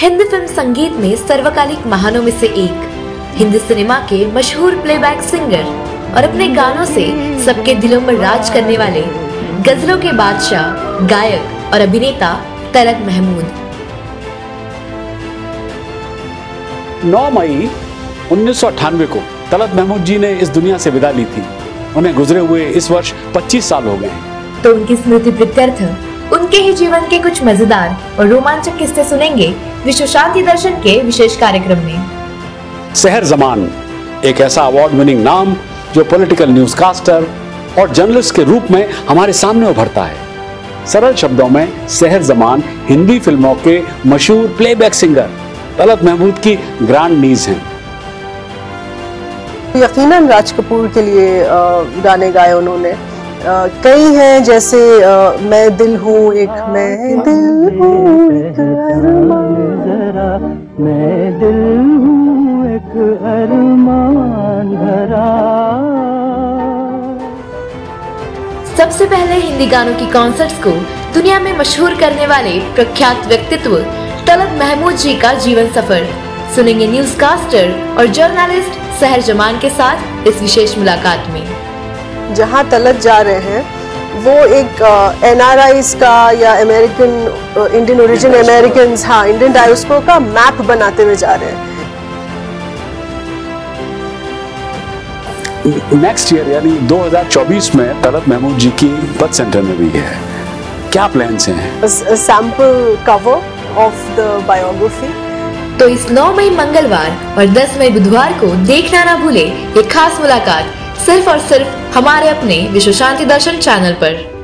Hindi film संगीत में सर्वकालिक महानों में से एक। हिंदी सिनेमा के मशहूर प्लेबैक सिंगर और अपने गानों से सबके दिलों पर राज करने वाले गजलों के बादशाह गायक और अभिनेता तलत महमूद। 9 मई उन्नीस सौ अठानवे को तलत महमूद जी ने इस दुनिया से विदा ली थी। उन्हें गुजरे हुए इस वर्ष 25 साल हो गए तो उनकी स्मृति प्रत्यर्थ उनके ही जीवन के कुछ मज़ेदार और रोमांचक किस्से सुनेंगे विश्व शांति दर्शन के विशेष कार्यक्रम में। शहर जमान एक ऐसा अवार्ड विनिंग नाम जो पॉलिटिकल न्यूज़ कास्टर और जर्नलिस्ट के रूप में हमारे सामने उभरता है। सरल शब्दों में शहर जमान हिंदी फ़िल्मों के मशहूर प्लेबैक सिंगर तलत महमूद की ग्रांड नीज हैं। यकीनन राज कपूर के लिए गाने गाए उन्होंने। कई हैं जैसे मैं दिल हूँ एक मैं दिल हूँ एक जरा मैं दिल हूँ एक अरमान भरा। सबसे पहले हिंदी गानों की कॉन्सर्ट्स को दुनिया में मशहूर करने वाले प्रख्यात व्यक्तित्व तलत महमूद जी का जीवन सफ़र। सुनेंगे न्यूज़ कास्टर और जर्नलिस्ट सहर जमान के साथ इस विशेष मुलाकात में। जहाँ तलत जा रहे हैं वो एक एन आर का या अमेरिकन इंडियन ओरिजिन अमेरिकन हाँ इंडियन डायोस्पो का मैप बनाते हुए जा रहे हैं। नेक्स्ट ईयर यानी 2024 में तलत महमूद जी की बर्थ सेंटर में भी है। क्या प्लान्स हैं? Sample cover of the biography तो इस 9 मई मंगलवार और 10 मई बुधवार को देखना ना भूले ये खास मुलाकात सिर्फ़ और सिर्फ़ हमारे अपने विश्व शांति दर्शन चैनल पर।